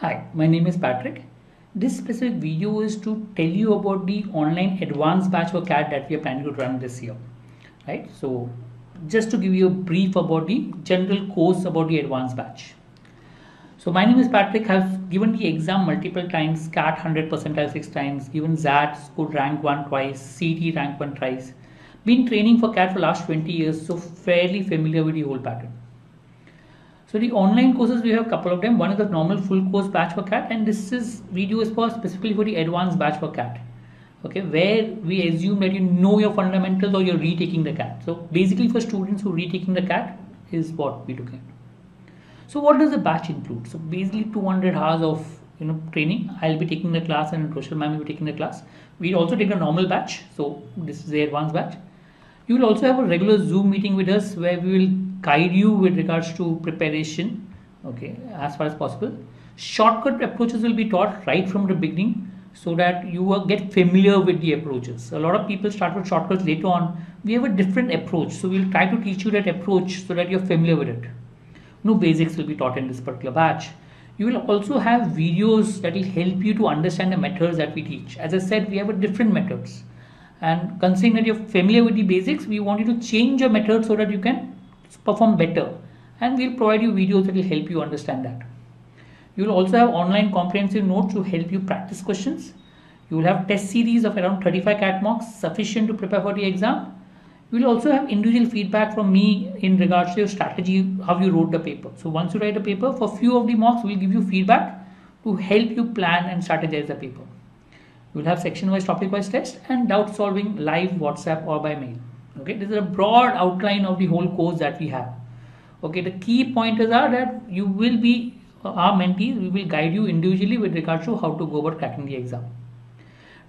Hi, my name is Patrick. This specific video is to tell you about the online advanced batch for CAT that we are planning to run this year. Right? So, just to give you a brief about the general course about the advanced batch. So, my name is Patrick. I've given the exam multiple times, CAT 100 percentile six times, given XAT, scored rank one twice, CET rank one twice. Been training for CAT for last 20 years, so fairly familiar with the whole pattern. So the online courses we have a couple of them. One is the normal full course batch for CAT, and this is video is for specifically for the advanced batch for CAT. Okay, where we assume that you know your fundamentals or you're retaking the CAT. So basically for students who are retaking the CAT is what we look at. So what does the batch include? So basically 200 hours of you know training. I'll be taking the class and Rochelle ma'am will be taking the class. We also take a normal batch. So this is the advanced batch. You will also have a regular Zoom meeting with us where we will guide you with regards to preparation okay as far as possible. Shortcut approaches will be taught right from the beginning so that you get familiar with the approaches. A lot of people start with shortcuts later on. We have a different approach so we'll try to teach you that approach so that you're familiar with it. No basics will be taught in this particular batch. You will also have videos that will help you to understand the methods that we teach. As i said we have a different methods. And considering that you're familiar with the basics we want you to change your method so that you can perform better and we'll provide you videos that will help you understand that. You will also have online comprehensive notes to help you practice questions. You will have test series of around 35 CAT mocks sufficient to prepare for the exam. You will also have individual feedback from me in regards to your strategy, how you wrote the paper. So once you write a paper, for few of the mocks, we'll give you feedback to help you plan and strategize the paper. You will have section-wise topic-wise test and doubt solving live WhatsApp or by mail okay this is a broad outline of the whole course that we have. Okay the key pointers are that you will be our mentees we will guide you individually with regards to how to go about cracking the exam.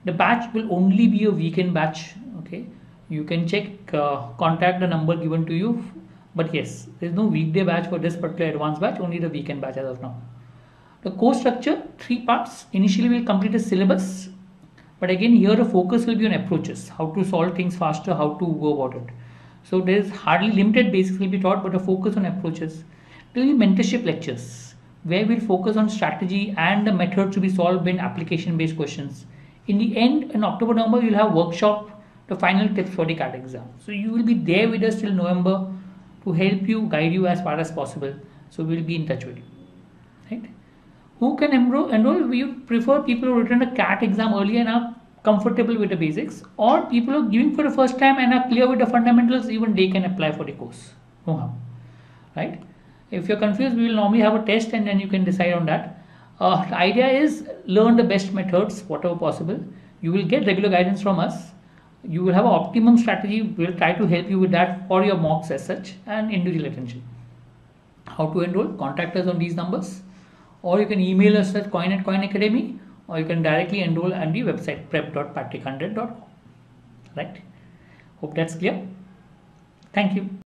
The batch will only be a weekend batch okay? You can check uh, contact the number given to you but yes there is no weekday batch for this particular advanced batch only the weekend batch as of now. The course structure three parts. Initially we'll complete the syllabus but again, here the focus will be on approaches, how to solve things faster, how to go about it. So there is hardly limited basics will be taught, but a focus on approaches. There will be mentorship lectures where we'll focus on strategy and the method to be solved in application-based questions. In the end, in October, November, you'll have workshop, the final tips for the CAT exam. So you will be there with us till November to help you, guide you as far as possible. So we'll be in touch with you. Right? who can enroll, enroll we prefer people who written a CAT exam earlier are comfortable with the basics or people are giving for the first time and are clear with the fundamentals even they can apply for the course. No harm right? If you're confused we will normally have a test and then you can decide on that. Uh, the idea is learn the best methods whatever possible. You will get regular guidance from us. You will have an optimum strategy. We'll try to help you with that for your mocks as such and individual attention. How to enroll? Contact us on these numbers. Or you can email us at quoin at quoin academy or you can directly enroll on the website prep.patrick100.com right? Hope that's clear. Thank you